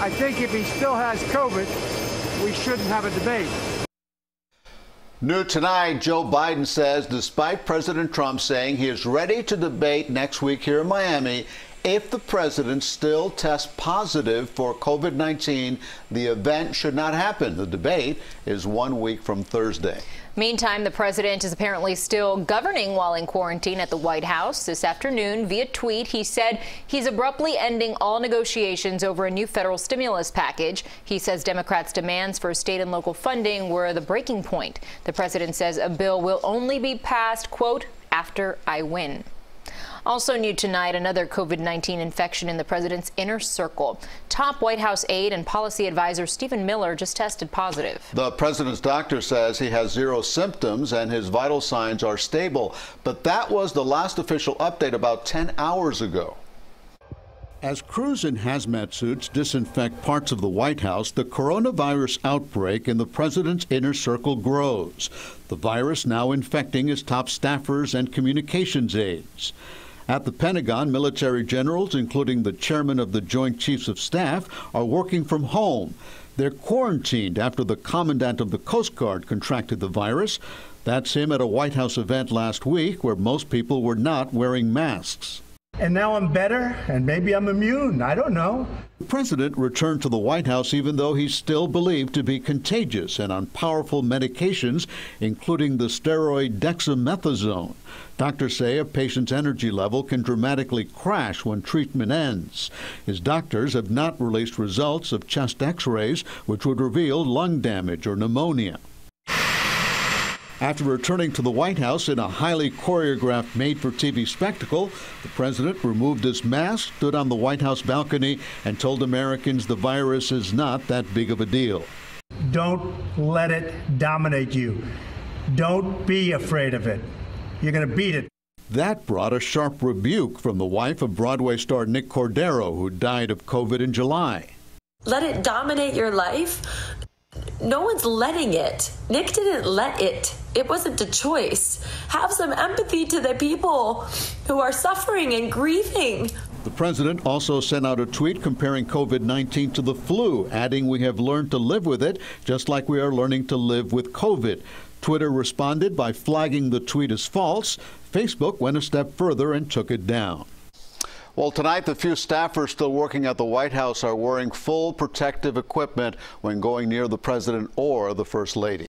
I think if he still has COVID, we shouldn't have a debate. New tonight, Joe Biden says despite President Trump saying he is ready to debate next week here in Miami, if the president still tests positive for COVID 19, the event should not happen. The debate is one week from Thursday. Meantime, the president is apparently still governing while in quarantine at the White House. This afternoon, via tweet, he said he's abruptly ending all negotiations over a new federal stimulus package. He says Democrats' demands for state and local funding were the breaking point. The president says a bill will only be passed, quote, after I win. Also new tonight, another COVID-19 infection in the president's inner circle. Top White House aide and policy advisor Stephen Miller just tested positive. The president's doctor says he has zero symptoms and his vital signs are stable. But that was the last official update about 10 hours ago. As crews in hazmat suits disinfect parts of the White House, the coronavirus outbreak in the president's inner circle grows. The virus now infecting his top staffers and communications aides. At the Pentagon, military generals, including the chairman of the Joint Chiefs of Staff, are working from home. They're quarantined after the commandant of the Coast Guard contracted the virus. That's him at a White House event last week where most people were not wearing masks and now I'm better, and maybe I'm immune. I don't know. The president returned to the White House even though he's still believed to be contagious and on powerful medications, including the steroid dexamethasone. Doctors say a patient's energy level can dramatically crash when treatment ends. His doctors have not released results of chest x rays, which would reveal lung damage or pneumonia. After returning to the White House in a highly choreographed made for TV spectacle, the president removed his mask, stood on the White House balcony, and told Americans the virus is not that big of a deal. Don't let it dominate you. Don't be afraid of it. You're going to beat it. That brought a sharp rebuke from the wife of Broadway star Nick Cordero, who died of COVID in July. Let it dominate your life no one's letting it. Nick didn't let it. It wasn't a choice. Have some empathy to the people who are suffering and grieving. The president also sent out a tweet comparing COVID 19 to the flu, adding, We have learned to live with it, just like we are learning to live with COVID. Twitter responded by flagging the tweet as false. Facebook went a step further and took it down. Well, tonight, the few staffers still working at the White House are wearing full protective equipment when going near the president or the first lady.